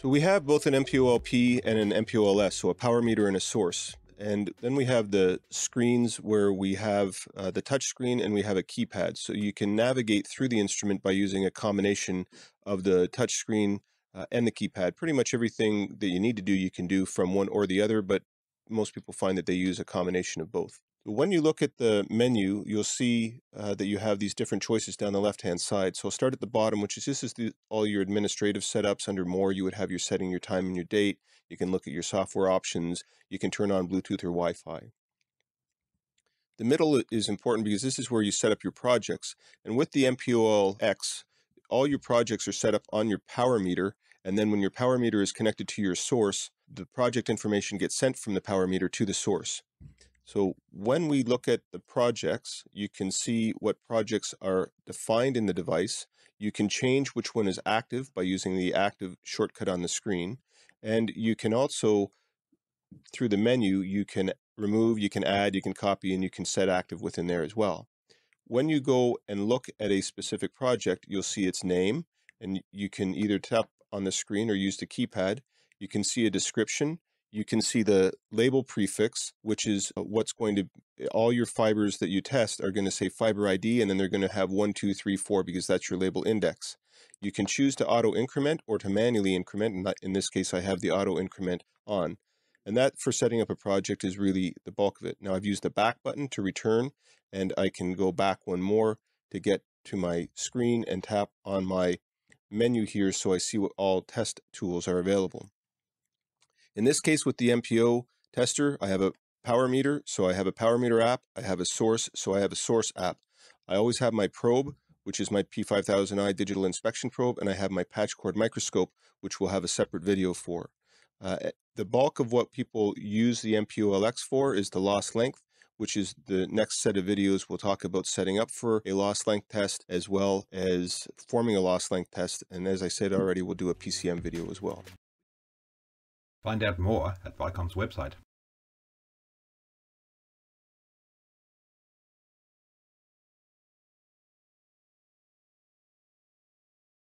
So we have both an MPO-LP and an MPO-LS, so a power meter and a source. And then we have the screens where we have uh, the touch screen and we have a keypad. So you can navigate through the instrument by using a combination of the touch screen uh, and the keypad. Pretty much everything that you need to do, you can do from one or the other, but most people find that they use a combination of both. When you look at the menu, you'll see uh, that you have these different choices down the left-hand side. So I'll start at the bottom, which is this is the, all your administrative setups. Under More, you would have your setting, your time, and your date. You can look at your software options. You can turn on Bluetooth or Wi-Fi. The middle is important because this is where you set up your projects. And with the MPO-X, all your projects are set up on your power meter. And then when your power meter is connected to your source, the project information gets sent from the power meter to the source. So when we look at the projects, you can see what projects are defined in the device. You can change which one is active by using the active shortcut on the screen. And you can also, through the menu, you can remove, you can add, you can copy, and you can set active within there as well. When you go and look at a specific project, you'll see its name, and you can either tap on the screen or use the keypad. You can see a description, you can see the label prefix, which is uh, what's going to, all your fibers that you test are going to say fiber ID, and then they're going to have one, two, three, four, because that's your label index. You can choose to auto increment or to manually increment, in this case, I have the auto increment on. And that for setting up a project is really the bulk of it. Now I've used the back button to return, and I can go back one more to get to my screen and tap on my menu here so I see what all test tools are available. In this case with the MPO tester, I have a power meter, so I have a power meter app. I have a source, so I have a source app. I always have my probe, which is my P5000i digital inspection probe, and I have my patch cord microscope, which we'll have a separate video for. Uh, eh, the bulk of what people use the MPO-LX for is the loss length, which is the next set of videos we'll talk about setting up for a loss length test as well as forming a loss length test. And as I said already, we'll do a PCM video as well. Find out more at Vicom's website.